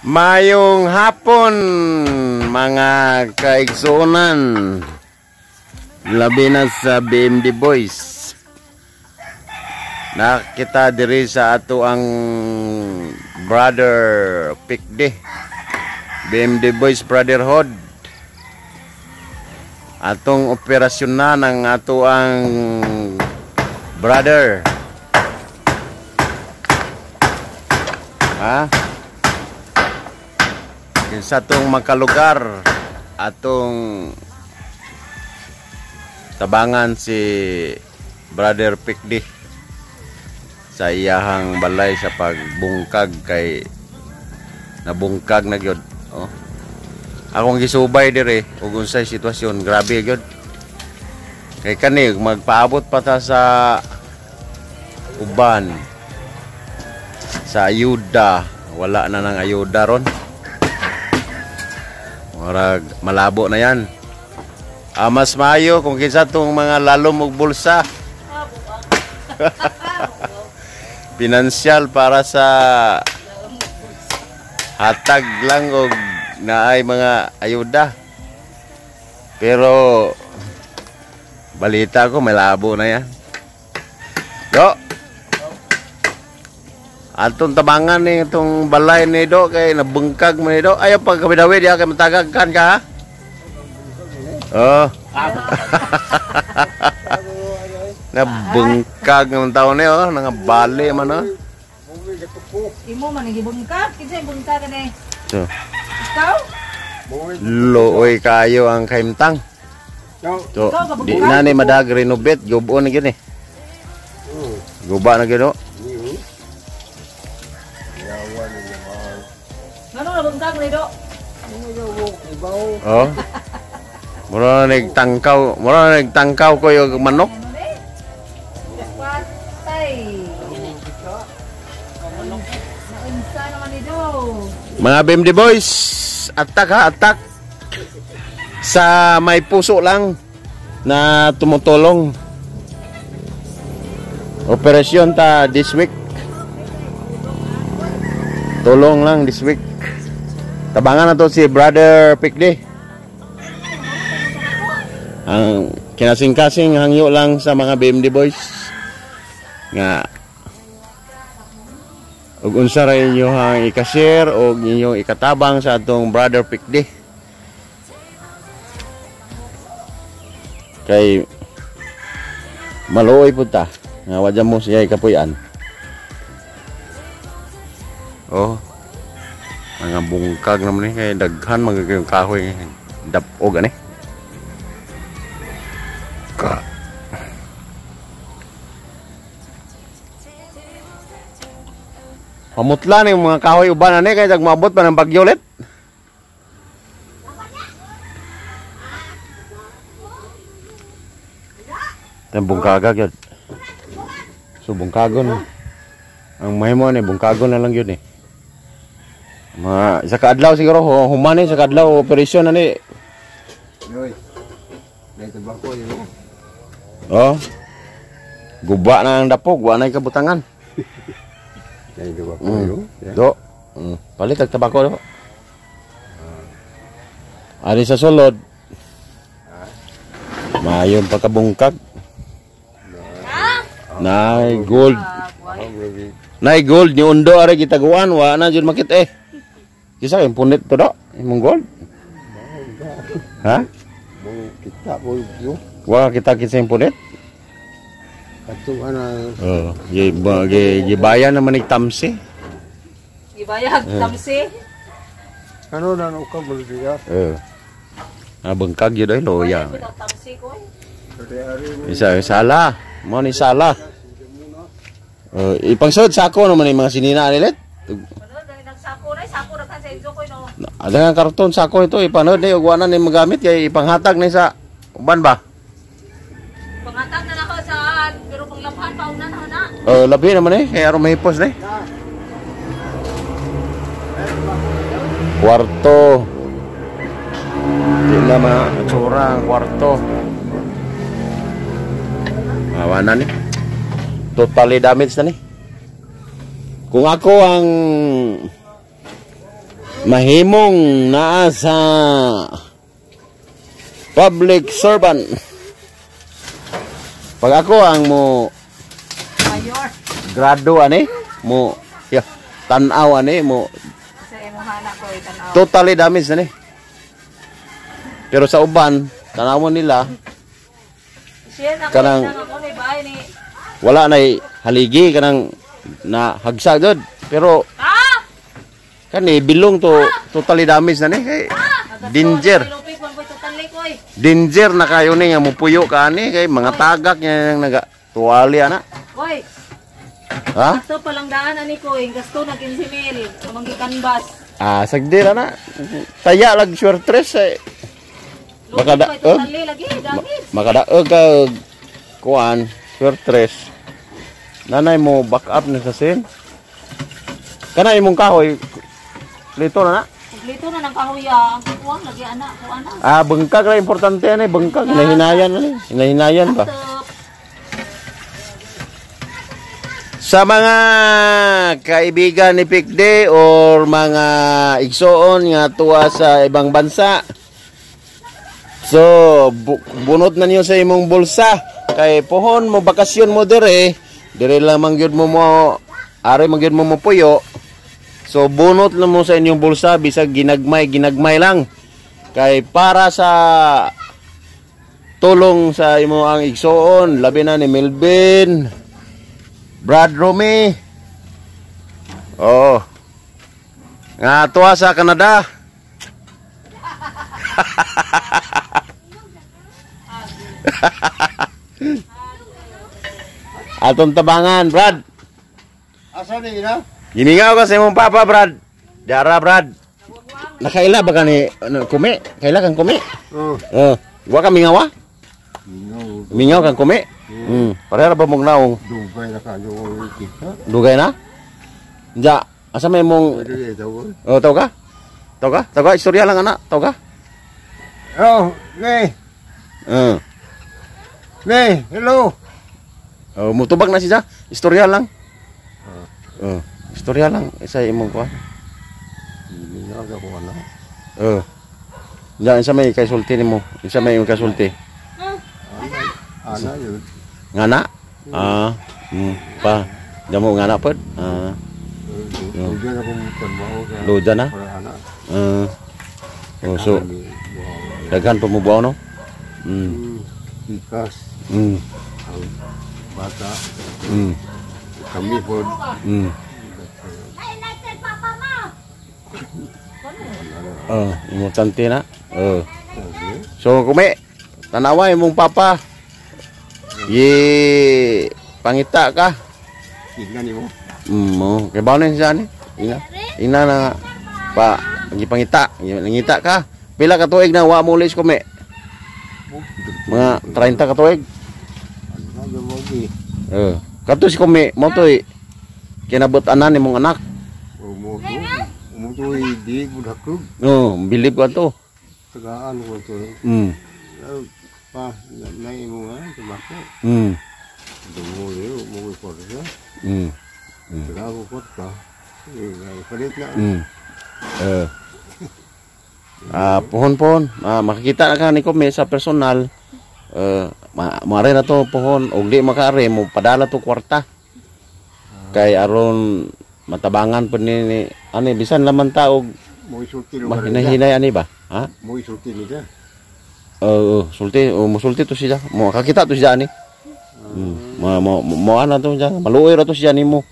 Mayong hapon mga kaigsunan Labi na sa BMD Boys. Nakita diri sa ato ang brother Pikde BMD Boys Brotherhood. Atong operasyon na ng ato ang brother. Ha? Sa atong makalugar atong tabangan si Brother Pikdi sa iyahang balay sa pagbungkag kay nabungkag na gyud oh. akong gisubay dire ug unsay sitwasyon grabe gyud. Kay kani magpaabot pa ta sa uban sa ayuda. Wala na nang ayuda ron Marag malabo na yan. Ah, mas mayo kung kinsa tong mga lalom og bulsa. Pinansyal para sa hatag lang og naay mga ayuda. Pero balita ko malabo na yan. Yo. Atong tabangan ni itong balay ni Do kay nabungkag mo ni Do. Ayaw pag kami dawid ya kay matagagkan ka ha. Oh. Nabungkag ng taon ni oh, nga bali man oh. Imo man gibungkag, kinsa bungkag ni? So, Ikaw? looy kayo ang kaimtang. So, di na ni madag renovate, gubo na gyud eh. Guba na gyud na bungkag ni do? Oh. Mura na nagtangkaw, mura na nagtangkaw ko yung manok. Ano? Mga BMD boys, attack ha, attack. Sa may puso lang na tumutulong. Operasyon ta this week. Tulong lang this week. Tabangan na to si Brother Pikde. Ang kinasing-kasing hangyo lang sa mga BMD boys. Nga ug unsa ra inyo hang i-share o inyong ikatabang sa atong brother Pikdi. Kay maluoy pud ta. Nga wadya mo siya ikapuy-an. Oh mga bungkag naman ni kay daghan magagayong kahoy dapog ani ka Pamutla ni mga kahoy uban ani kay maabot pa ng bagyo ulit. Tan bungkaga gyud. So bungkagon. Ang mahimo ni bungkagon na lang gyud ni. Mga sa kaadlaw siguro hu- human ni sa kaadlaw operasyon na ni. Yoy. May tabako yun. Oh. Guba na ang dapog, wa na kabutangan. May tabako Mm. yun. Do. Mm. Palit ang tabako do. Ari sa sulod. Mayon pagkabungkag. Nay gold. Nay gold ni undo ari gitaguan wa na jud makit eh. Kisa yung punit to do. Imong gold. Ha? Mga kita po yun. Wa kita kita yung punit. Kato ana. Oh, gi ba gi gibayan naman ni tamsi. Ibayag tamsi. Ano na ano ka balik ya? Eh. Ah, bengkag yun ay loya. Ibayag tamsi ko eh. Hari-hari Isa sala. Mo ni sala. Uh, ipangsod sako naman yung mga sinina nilet. Ada nga karton sako ito ipanood ni ugwanan ni magamit kay ipanghatag ni sa uban ba. Pangatag na nako sa pero paglabhan pauna na na. Uh, labi naman eh kay aron mahipos ni. Kwarto. Di na matsura ang kwarto. Awa na ni. Totally damaged na ni. Kung ako ang mahimong naa sa public servant. Pag ako ang mo Mayor. grado ani mo yeah, tanaw ani mo Sa imong hana ko itanaw. totally damaged ani. Pero sa uban, tanawon nila Kanang- wala na haligi kanang na hagsa gud. Pero! Kani bilong to totally damaged na ni kay danger. Eh. Danger na kayo ni nga mupuyo ka ani kay mga tagak yung naga tuwali ana. Oy, Ha? ito palang daan ani ko eh. Gasto na 15 mil. Kamang gikanbas. Ah, sagdira na. Taya lag swertres eh. Baka da- lagi. Dagis. Makadaog ka kuan swertres. Nanay mo back up na sa sin. Kana imong kahoy lito na na. Lito na ng kahuya. Ang kukuwang lagi anak ko anak. Ah, bengkag ra importante ani, bengkag hinahinayan ani. Hinahinayan ba? Sa mga kaibigan ni Pikde or mga igsoon nga tuwa sa ibang bansa. So, bu- bunot na niyo sa imong bulsa. Kay pohon mo bakasyon mo dire, dire lang mangyud mo mo are mangyud mo mo puyo. So, bunot lang mo sa inyong bulsa bisag ginagmay ginagmay lang. Kay para sa tulong sa imo ang igsoon, labi na ni Melvin, Brad Romy. Oo. Nga tuwa sa Canada. Atong tabangan, Brad. Asa ni ina? Giningaw ka sa imong papa, Brad. Dara, Brad. Nakaila ba ka ni ano, kumi? Kaila kang kumi? Oh. Oh, wa ka mingawa? No, Mingaw kang kumi? Hmm. Pareha ba mong naong dugay na kita. dugay na? Ja, asa may mong ko. Oh, tau ka? Tau ka? Tau ka? Istorya lang anak, tau ka? Oh, me, Uh. me, hello. Oh, mutubag na siya. Istorya lang. Oh, istorya lang isa imong kuha. Hindi nga ako ano. Oh. Ja, isa may kaisulti nimo. Isa may imong kaisulti. Ana yun. Ngana? Ah, hmm, pa. Damo ngana pod. Ah, Dugay na kong panmao sa Luda na? para ana. uh, oh, so daghan pa mo buaw no? Mm. Hmm, Ikas Mm. bata. Mm. Kami po. Mm. Oh, importante na. Oh. So kumi tanawa imong papa. Ye pangita ka. Tingnan ni mo. Mm, mo kay siya ni. Ina. Ina na pa gipangita, nangita ka. Pila ka tuig na wa mo ulis kumi? Mga 30 ka tuig. Gi? Eh, kato si kumi mo toy kinabot-anan imong anak. Umuto. Umuto hindi budakog. No, bilib ko to. Tagaan ko to. Mm. Ah, Pa, na mo nga, tumako. Mm. Dumuli, umuwi ko siya. Mm. Tagaan ko. Eh, palit na. Mm. Eh. Ah, pohon-pohon. Ah, makikita na ka ni Kome sa personal. Eh, ma mare na to pohon og di makare mo padala to kwarta. Kay aron matabangan pud ni, ni ani bisan laman ta og Mo isulti lo ka rin mahinahinay ani ba? Ha? Mo isulti ni siya. Oo, sulti, oh, musulti to siya. Mo kakita to siya ni. Mm. Mo mo mo ana to siya. Maluoy ra to siya nimo.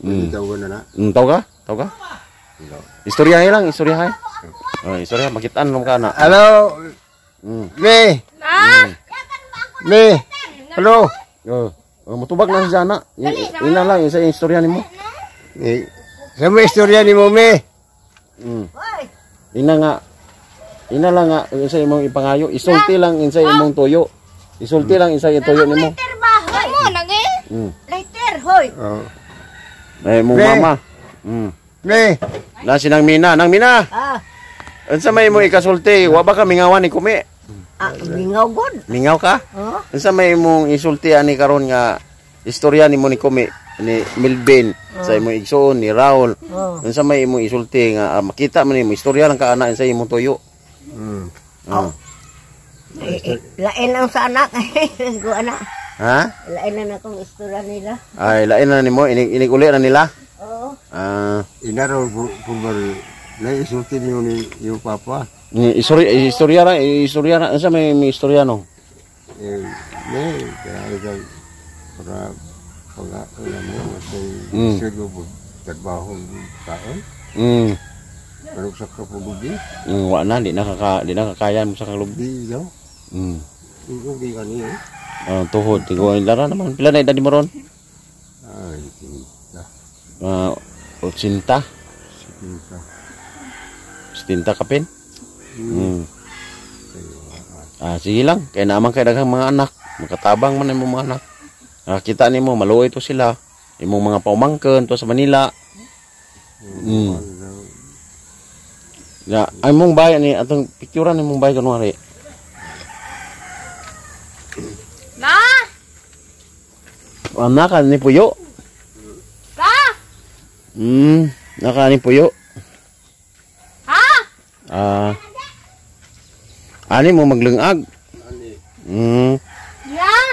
Hindi daw na na. Mm, tau ka? Tau ka? Istoryahe lang, istoryahe. Oh, istorya makitaan mo ka na. Hello, Mm. me, Ah! me, hello. Oh, oh mutubag na siya na. I- Ina lang isa yung istorya nimo. Eh, sa istorya ni mo, me. Mm. Ina nga. Ina lang nga isa imong ipangayo. Isulti lang isa imong tuyo. Isulti lang isa yung tuyo nimo. Lighter ba? Hoy mo, nagi? Mm. Lighter, hoy. Oh, Eh mong mama. Mm. me, Na sinang Mina, nang Mina. Ah, Unsa may mo ikasulti? Wa ba ka mingawan ni kumi? ah, mingaw god. Mingaw ka? Oh, Unsa may imong isulti ani karon nga istorya nimo ni kumi ni Milbin sa imong igsoon ni Raul. Oh. Unsa may imong isulti nga ah, makita man nimo istorya lang ka ana sa imong tuyo. Hmm. Ah. Eh, eh, lain ang sa anak. Go anak. Ha? Lain na akong istorya nila. Ay lain na nimo inig inig uli na nila. Oo. Ah, Inaraw po ba na isulti niyo ni yung papa. ni istorya istorya ra istorya ra unsa may may istorya no? Eh, ne, kaya para pag alam mo masay Mm. silo po trabaho taon. Mm. Pero sa kapubugi, mm wa na di nakaka di nakakaya mo sa kalub. di daw. Mm. Hindi ka niya. Ah, tuhod tigo lara naman pila na edad mo ron? Ay, tinta. Ah, 80, Tinta. 70 kapin. Mm. Ah, sige lang. Kaya naman kay daghang mga anak. Makatabang man imong mga anak. Ah, kita nimo maluoy to sila. Imong mga paumangken to sa Manila. Mm. Ya, ay mong bayan ni atong picturean ni mong bayan kunwari. Na! Ang naka ni puyo. Ka! Hmm, naka ni puyo. Ha? Ah. ani mo maglungag. Hmm. Ya! Oh.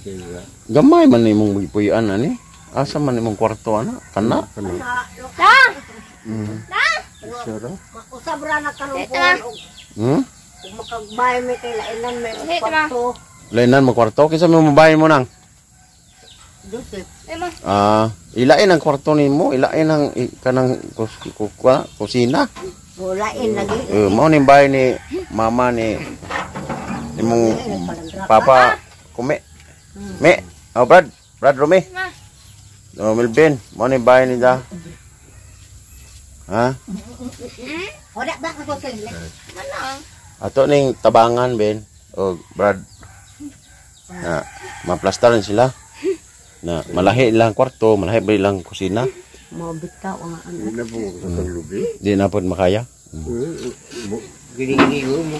Sila. Gamay man imong puyuan ani. Asa man imong kwarto ana? Kana. Kano? Na! Sara? Makusabra na kalumpon. Hmm? Kung makagbay may kay lainan may kwarto. Lainan mo kwarto kinsa mo mabayan mo nang? Joseph. Ah, ilain ang kwarto nimo, ilain ang kanang kus, kus, kus, kusina. Gulain lagi. Eh, mao ni bahay ni mama ni imong papa kume. Me, oh Brad, Brad Rome. Ma. Oh, Melvin, mao ni bahay ni da. Ha? Wala ba ako? Mana? Ato ning tabangan ben. Oh, Brad. Na, maplastaran sila. Na malahi lang kwarto, malahi ba ilang kusina. Mo bitaw ang ano. Hindi na po sa na pod makaya. Gini-gini ko mo.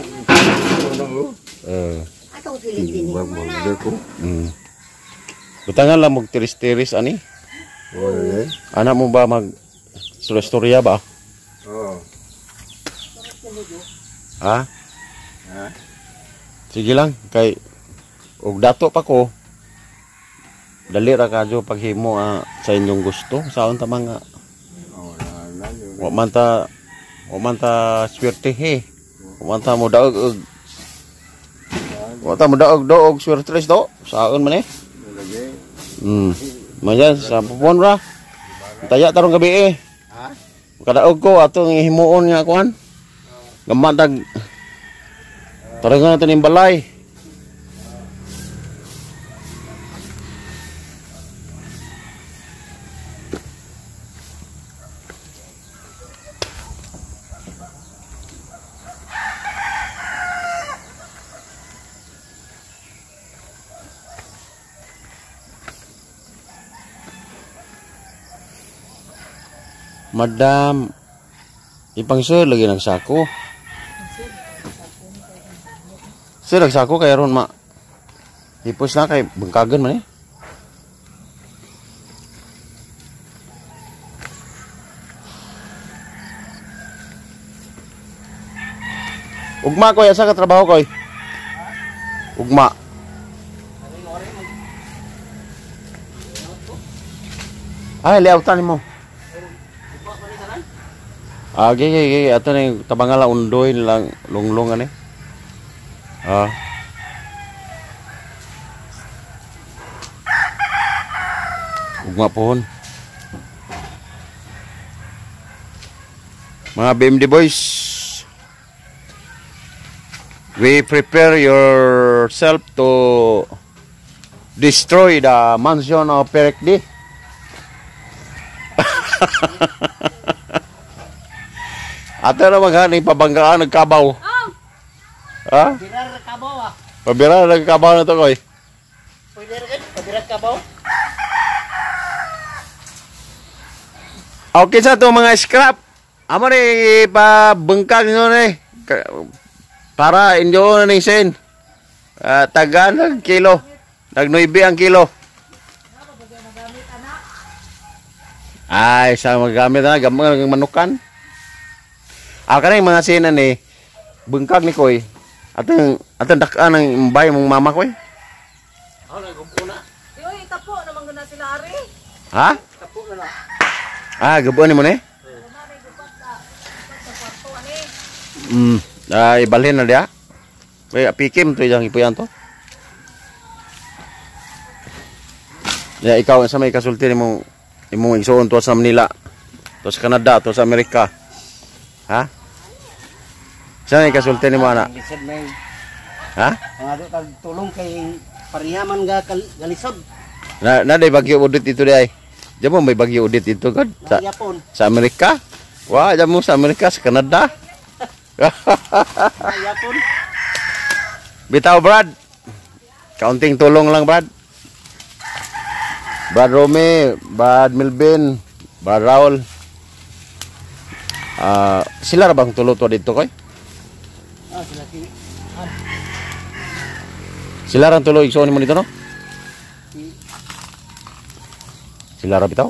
Ano ko? Eh, Atong silid Bag mo. Hindi ko. mm. Butangan lang mog tiris-tiris ani. Wala eh. Anak mo ba mag storya ba? Oo. Ha? Ha? Sige lang kay og dato pa ko. Dali ra kadyo paghimo ah, sa inyong gusto. Saon ta mga yun. wa man ta wa man ta swerte he. Wa man ta mo daog og Wa ta mo daog daog swerte do. Saon man eh. Hmm. Mayan sa pupon ra. Taya tarong gabi eh. Ha? Kadaog ko atong himuon nga kuan. Gamatag Tarangan natin yung balay. Madam, ipang sir lagi nagsako. Sir nagsako kay ron ma. Hipos na kay bengkagan man eh. Ugma ko asa ka trabaho koy. Ugma. Ay, liautan mo. Ah, gigi, gigi. Ato na yung tabangala undoy lang lunglungan eh. Ah. Ugma pohon. Mga BMD boys. We prepare yourself to destroy the mansion of Perek D. Ate na maghani pabanggaan nagkabaw. Oh! Ha? Birar kabaw ah. Pabira nagkabaw na to koy. Pwede rin. Pabirat kabaw. Okay sa to mga scrap. Amo ni pa bengkag nyo ni. Ka- Para inyo na ning sen. Ah, taga ng kilo. Nagnuibi ang kilo. Ay, sa magamit na gamang ng manukan. Ah, kanang mga sena ni bengkag ni koy. Atong atong dakan ng imbay mong mama koy. Uy, tapo naman guna sila ari. Ha? Ah, gabuan ni mo ni? Hmm, ay balhin na dia. May pikim to yang ipuyan to. Ya ikaw sa may kasulti ni mo imong igsuon to sa Manila. To sa Canada, to sa Amerika. Ha? Sa may kasulti ni mo ana? Lisod na yung Ha? kag tulong kay pariyaman ga galisod. Na na day bagyo udit ito day. Mo may bagyo udit ito kad Sa sa Yapon. sa Amerika. Wah, mo sa Amerika, sa Canada. Yapon. Bitaw, Brad. Kaunting tulong lang, Brad. Brad Romy, Brad Melvin, Brad Raul. Ah, sila ra bang tulo to dito koy? Ah, sila si Sila ra tulo igsoon mo dito no? Sila ra bitaw?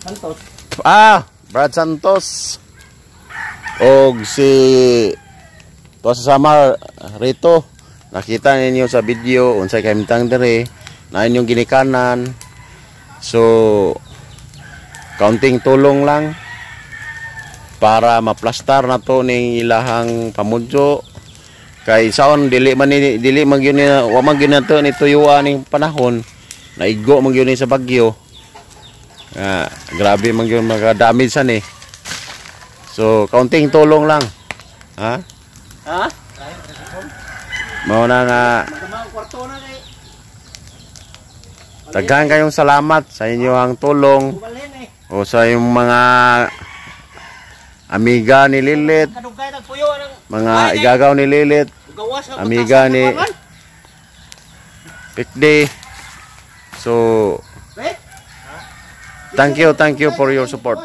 Santos. Ah, Brad Santos. Og si to sa Samar rito. Nakita ninyo sa video unsay kahimtang dire na inyong ginikanan. So kaunting tulong lang para maplastar na to ning ilahang pamudyo kay saon dili man ni dili man gyud ni wa man gyud nato ni tuyuan ning panahon naigo man gyud ni sa bagyo Ah, grabe man yung mga damage san eh. So, kaunting tulong lang. Ha? Ha? Mao na nga daghan kayong salamat sa inyong tulong eh. o sa yung mga amiga ni Lilit, mga igagaw ni Lilit, amiga ni. Pikde. So, thank you, thank you for your support.